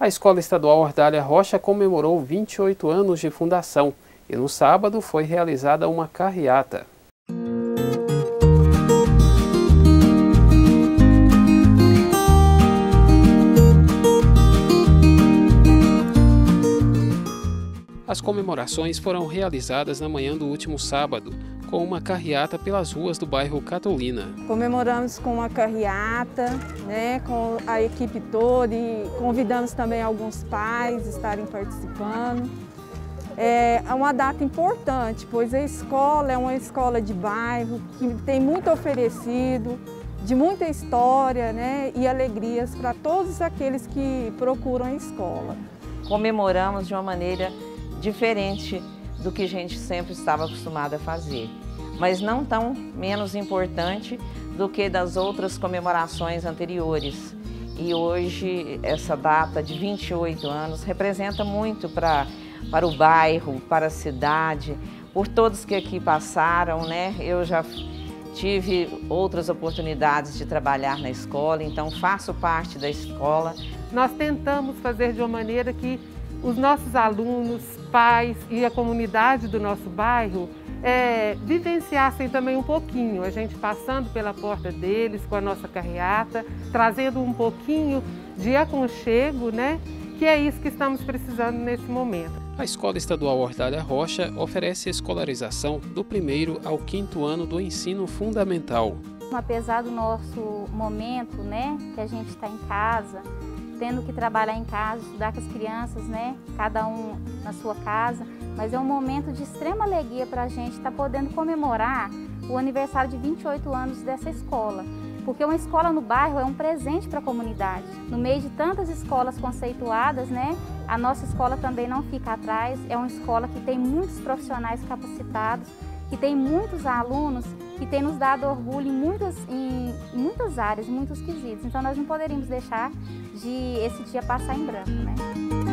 A Escola Estadual Hordália Rocha comemorou 28 anos de fundação e no sábado foi realizada uma carreata. As comemorações foram realizadas na manhã do último sábado, com uma carreata pelas ruas do bairro Catolina. Comemoramos com uma carreata, né, com a equipe toda e convidamos também alguns pais a estarem participando. É uma data importante, pois a escola é uma escola de bairro que tem muito oferecido, de muita história né, e alegrias para todos aqueles que procuram a escola. Comemoramos de uma maneira diferente do que a gente sempre estava acostumado a fazer, mas não tão menos importante do que das outras comemorações anteriores. E hoje, essa data de 28 anos representa muito para, para o bairro, para a cidade, por todos que aqui passaram, né? Eu já tive outras oportunidades de trabalhar na escola, então faço parte da escola. Nós tentamos fazer de uma maneira que os nossos alunos, pais e a comunidade do nosso bairro é, vivenciassem também um pouquinho, a gente passando pela porta deles com a nossa carreata, trazendo um pouquinho de aconchego, né? Que é isso que estamos precisando nesse momento. A Escola Estadual Hordália Rocha oferece escolarização do primeiro ao quinto ano do ensino fundamental. Apesar do nosso momento, né, que a gente está em casa, tendo que trabalhar em casa, estudar com as crianças, né? Cada um na sua casa. Mas é um momento de extrema alegria para a gente estar tá podendo comemorar o aniversário de 28 anos dessa escola. Porque uma escola no bairro é um presente para a comunidade. No meio de tantas escolas conceituadas, né? A nossa escola também não fica atrás. É uma escola que tem muitos profissionais capacitados que tem muitos alunos que tem nos dado orgulho em muitas, em muitas áreas, em muitos quesitos. Então nós não poderíamos deixar de esse dia passar em branco, né?